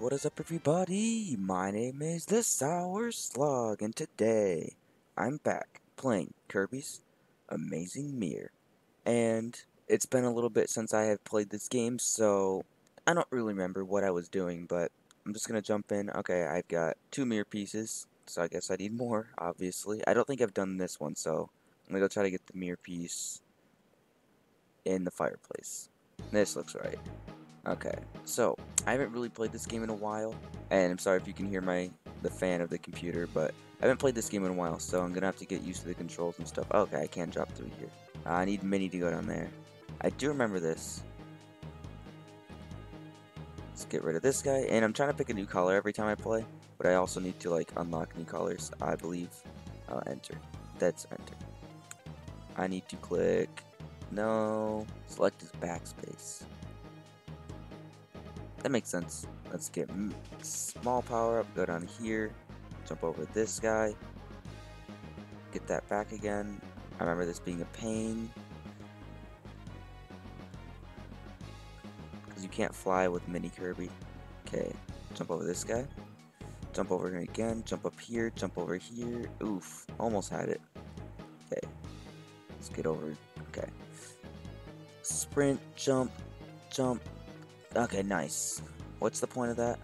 what is up everybody? My name is the Sour Slug, and today I'm back playing Kirby's Amazing Mirror. And it's been a little bit since I have played this game, so I don't really remember what I was doing, but I'm just gonna jump in. Okay, I've got two mirror pieces, so I guess I need more, obviously. I don't think I've done this one, so I'm gonna go try to get the mirror piece in the fireplace. This looks right. Okay, so I haven't really played this game in a while, and I'm sorry if you can hear my the fan of the computer, but I haven't played this game in a while, so I'm gonna have to get used to the controls and stuff. Okay, I can't drop through here. Uh, I need Mini to go down there. I do remember this. Let's get rid of this guy, and I'm trying to pick a new color every time I play, but I also need to like unlock new colors. I believe. Uh, enter. That's enter. I need to click. No. Select his backspace. That makes sense. Let's get small power up, go down here, jump over this guy, get that back again. I remember this being a pain. Because you can't fly with Mini Kirby. Okay, jump over this guy. Jump over here again, jump up here, jump over here. Oof, almost had it. Okay, let's get over. Okay. Sprint, jump, jump, Okay, nice. What's the point of that?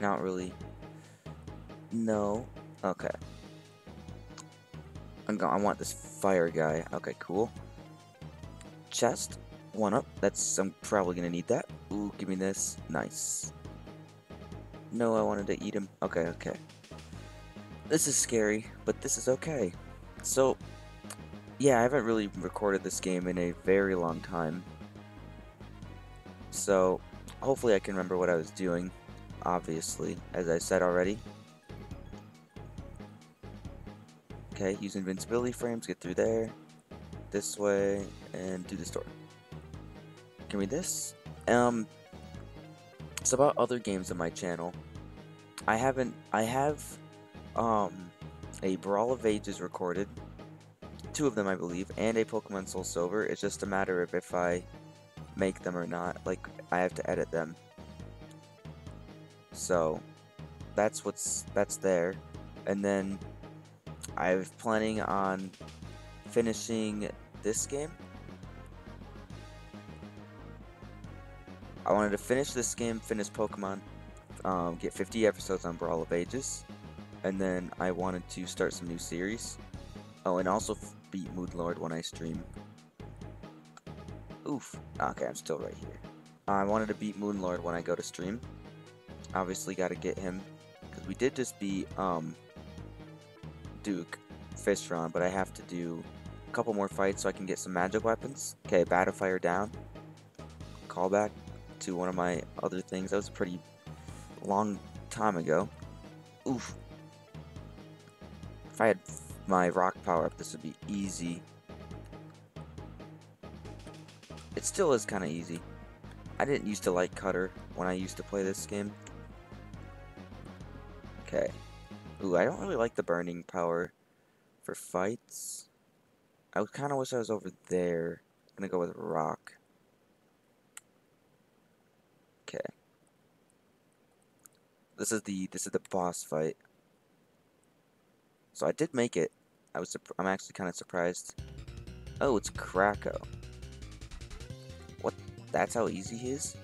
Not really. No. Okay. I'm I want this fire guy. Okay, cool. Chest. One up. That's I'm probably gonna need that. Ooh, give me this. Nice. No, I wanted to eat him. Okay, okay. This is scary, but this is okay. So, yeah, I haven't really recorded this game in a very long time. So, hopefully I can remember what I was doing, obviously, as I said already. Okay, use invincibility frames, get through there, this way, and do this door. Can read this. Um, it's about other games on my channel. I haven't, I have, um, a Brawl of Ages recorded, two of them I believe, and a Pokemon Soul Silver. It's just a matter of if I make them or not. Like, I have to edit them. So, that's what's, that's there. And then, I'm planning on finishing this game. I wanted to finish this game, finish Pokemon, um, get 50 episodes on Brawl of Ages, and then I wanted to start some new series. Oh, and also beat Moon Lord when I stream. Oof. Okay, I'm still right here. I wanted to beat Moon Lord when I go to stream. Obviously, got to get him. Because we did just beat um, Duke Fishron, but I have to do a couple more fights so I can get some magic weapons. Okay, Batafire down. Callback to one of my other things. That was a pretty long time ago. Oof. If I had my rock power up, this would be easy it still is kind of easy. I didn't used to like Cutter when I used to play this game. Okay. Ooh, I don't really like the burning power for fights. I kind of wish I was over there. I'm gonna go with rock. Okay. This is the this is the boss fight. So I did make it. I was I'm actually kind of surprised. Oh, it's Kracko. That's how easy he is?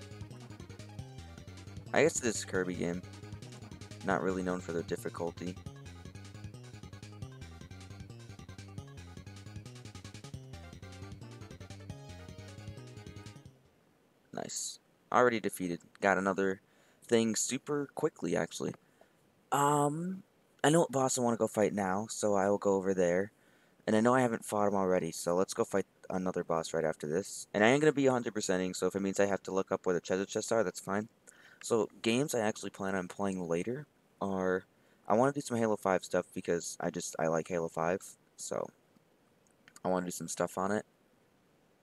I guess this Kirby game. Not really known for their difficulty. Nice. Already defeated. Got another thing super quickly, actually. Um, I know what boss I want to go fight now, so I will go over there. And I know I haven't fought him already, so let's go fight another boss right after this. And I am going to be 100%ing, so if it means I have to look up where the treasure chests are, that's fine. So, games I actually plan on playing later are... I want to do some Halo 5 stuff because I just, I like Halo 5, so... I want to do some stuff on it.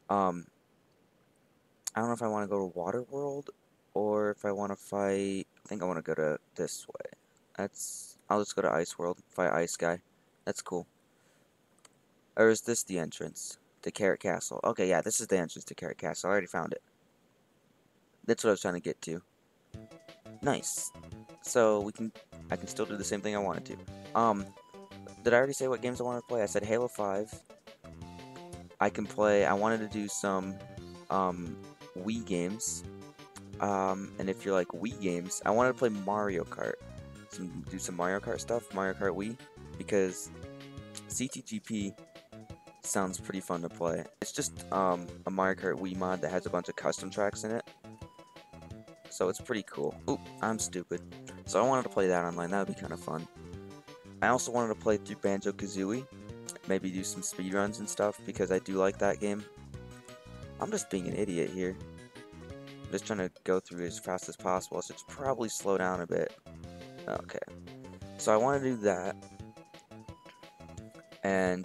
Um... I don't know if I want to go to Waterworld, or if I want to fight... I think I want to go to this way. That's... I'll just go to Ice World, fight Ice Guy. That's cool. Or is this the entrance? To Carrot Castle. Okay, yeah, this is the entrance to Carrot Castle. I already found it. that's what I was trying to get to. Nice. So we can, I can still do the same thing I wanted to. Um, did I already say what games I wanted to play? I said Halo 5. I can play, I wanted to do some, um, Wii games. Um, and if you're like Wii games, I wanted to play Mario Kart. Some, do some Mario Kart stuff, Mario Kart Wii, because CTGP sounds pretty fun to play. It's just um, a Mario Kart Wii mod that has a bunch of custom tracks in it. So it's pretty cool. Oop, I'm stupid. So I wanted to play that online, that would be kind of fun. I also wanted to play through Banjo-Kazooie, maybe do some speedruns and stuff, because I do like that game. I'm just being an idiot here. I'm just trying to go through as fast as possible, so it's probably slow down a bit. Okay. So I want to do that. And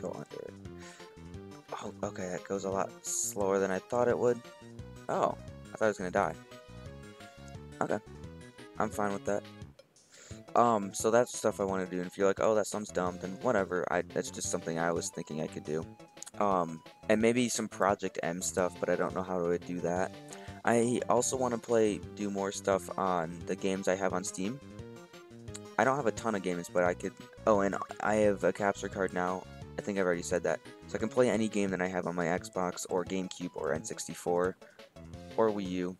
Go under it. Oh, okay, that goes a lot slower than I thought it would. Oh, I thought I was gonna die. Okay. I'm fine with that. Um, so that's stuff I want to do, and if you're like, oh, that sounds dumb, then whatever, I, that's just something I was thinking I could do. Um, and maybe some Project M stuff, but I don't know how to do that. I also want to play, do more stuff on the games I have on Steam. I don't have a ton of games, but I could, oh, and I have a capture card now, I think I've already said that. So I can play any game that I have on my Xbox, or GameCube, or N64, or Wii U.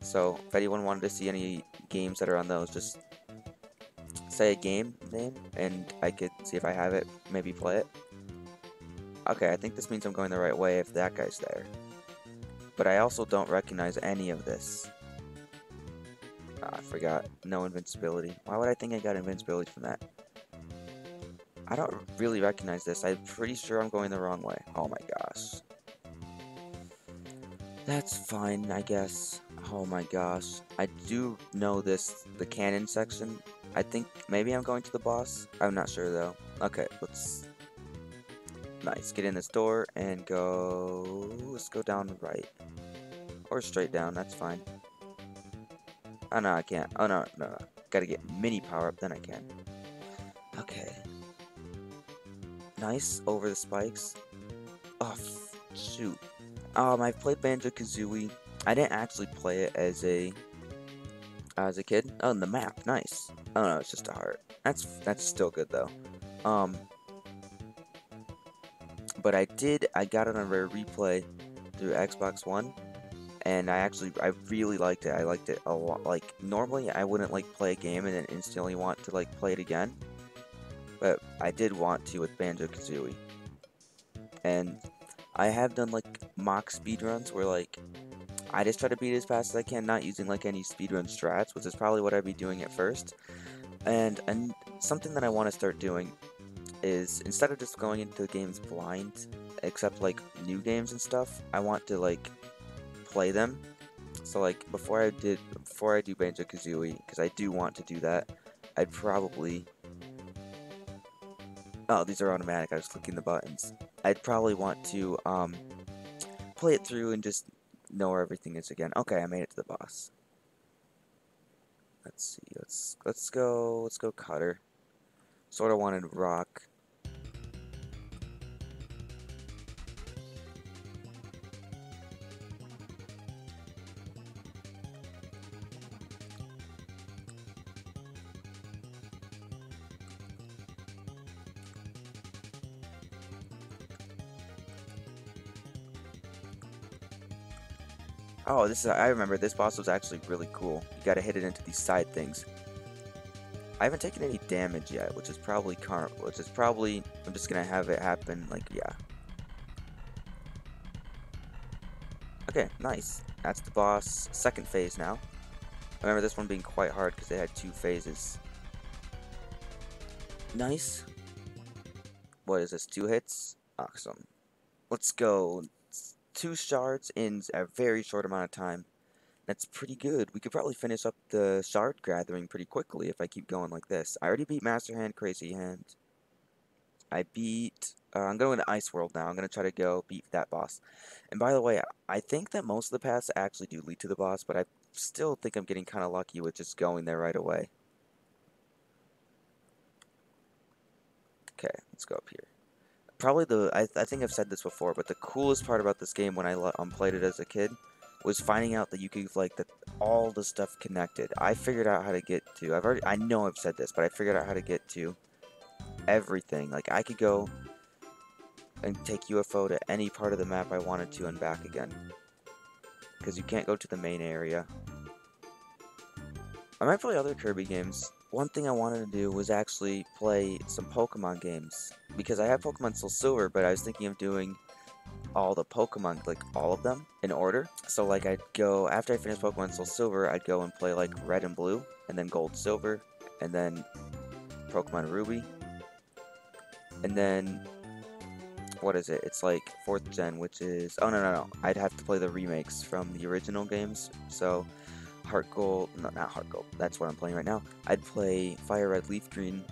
So if anyone wanted to see any games that are on those, just say a game name, and I could see if I have it, maybe play it. Okay, I think this means I'm going the right way if that guy's there. But I also don't recognize any of this. Oh, I forgot. No invincibility. Why would I think I got invincibility from that? I don't really recognize this. I'm pretty sure I'm going the wrong way. Oh my gosh. That's fine, I guess. Oh my gosh. I do know this, the cannon section. I think maybe I'm going to the boss. I'm not sure though. Okay, let's... Nice. Get in this door and go... Let's go down right. Or straight down, that's fine. Oh no, I can't. Oh no, no. no. Gotta get mini power up, then I can. Okay. Nice, over the spikes. Oh, shoot. Um, I played Banjo-Kazooie. I didn't actually play it as a as a kid. Oh, and the map, nice. Oh no, it's just a heart. That's that's still good though. Um, but I did. I got it on rare replay through Xbox One, and I actually I really liked it. I liked it a lot. Like normally I wouldn't like play a game and then instantly want to like play it again, I did want to with Banjo Kazooie, and I have done like mock speedruns where like I just try to beat it as fast as I can, not using like any speedrun strats, which is probably what I'd be doing at first. And and something that I want to start doing is instead of just going into the games blind, except like new games and stuff, I want to like play them. So like before I did before I do Banjo Kazooie, because I do want to do that, I'd probably Oh, these are automatic, I was clicking the buttons. I'd probably want to um play it through and just know where everything is again. Okay, I made it to the boss. Let's see, let's let's go let's go cutter. Sorta wanted rock. Oh, this is, I remember, this boss was actually really cool. You gotta hit it into these side things. I haven't taken any damage yet, which is probably which is probably, I'm just gonna have it happen, like, yeah. Okay, nice. That's the boss, second phase now. I remember this one being quite hard because they had two phases. Nice. What is this, two hits? Awesome. Let's go two shards in a very short amount of time. That's pretty good. We could probably finish up the shard gathering pretty quickly if I keep going like this. I already beat Master Hand, Crazy Hand. I beat... Uh, I'm going to Ice World now. I'm going to try to go beat that boss. And by the way, I think that most of the paths actually do lead to the boss, but I still think I'm getting kind of lucky with just going there right away. Okay, let's go up here. Probably the I, I think I've said this before, but the coolest part about this game when I um, played it as a kid was finding out that you could like that all the stuff connected. I figured out how to get to. I've already I know I've said this, but I figured out how to get to everything. Like I could go and take UFO to any part of the map I wanted to and back again. Because you can't go to the main area. I might play other Kirby games. One thing I wanted to do was actually play some Pokemon games. Because I have Pokemon Soul Silver, but I was thinking of doing all the Pokemon, like all of them, in order. So like I'd go, after I finish Pokemon Soul Silver, I'd go and play like Red and Blue, and then Gold Silver, and then Pokemon Ruby. And then, what is it? It's like 4th gen, which is, oh no, no, no. I'd have to play the remakes from the original games. So Heart Gold, no, not Heart Gold, that's what I'm playing right now. I'd play Fire Red Leaf Green.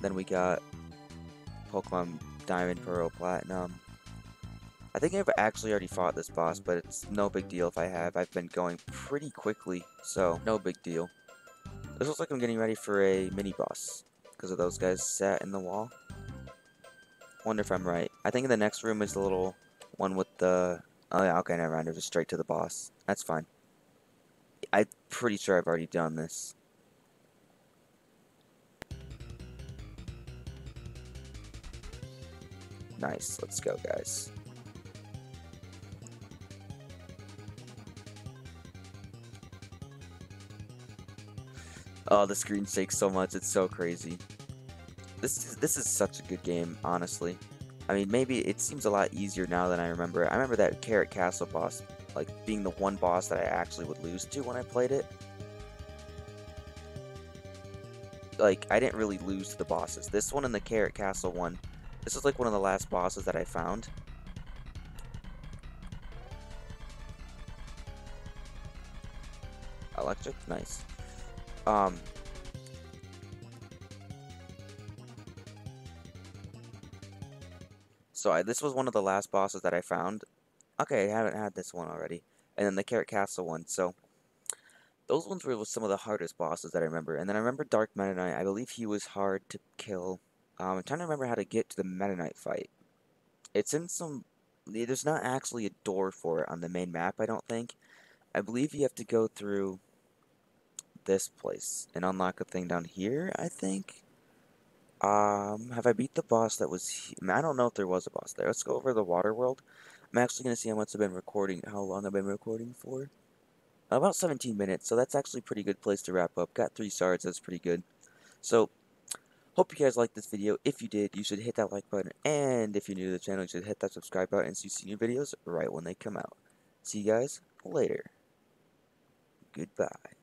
Then we got Pokemon Diamond, Pearl, Platinum. I think I've actually already fought this boss, but it's no big deal if I have. I've been going pretty quickly, so no big deal. This looks like I'm getting ready for a mini-boss, because of those guys sat in the wall. Wonder if I'm right. I think in the next room is the little one with the... Oh yeah, okay, never mind. It was straight to the boss. That's fine. I'm pretty sure I've already done this. Nice, let's go guys. Oh, the screen shakes so much, it's so crazy. This is, this is such a good game, honestly. I mean, maybe it seems a lot easier now than I remember. I remember that Carrot Castle boss, like, being the one boss that I actually would lose to when I played it. Like, I didn't really lose to the bosses. This one and the Carrot Castle one, this is like one of the last bosses that I found. Electric? Nice. Um, so I, this was one of the last bosses that I found. Okay, I haven't had this one already. And then the Carrot Castle one, so... Those ones were some of the hardest bosses that I remember. And then I remember Dark Knight. I believe he was hard to kill. Um, I'm trying to remember how to get to the Knight fight. It's in some... There's not actually a door for it on the main map, I don't think. I believe you have to go through this place and unlock a thing down here, I think. Um, have I beat the boss that was... I don't know if there was a boss there. Let's go over the water world. I'm actually going to see how much I've been recording, how long I've been recording for. About 17 minutes, so that's actually pretty good place to wrap up. Got three stars, that's pretty good. So, hope you guys liked this video. If you did, you should hit that like button. And if you're new to the channel, you should hit that subscribe button so you see new videos right when they come out. See you guys later. Goodbye.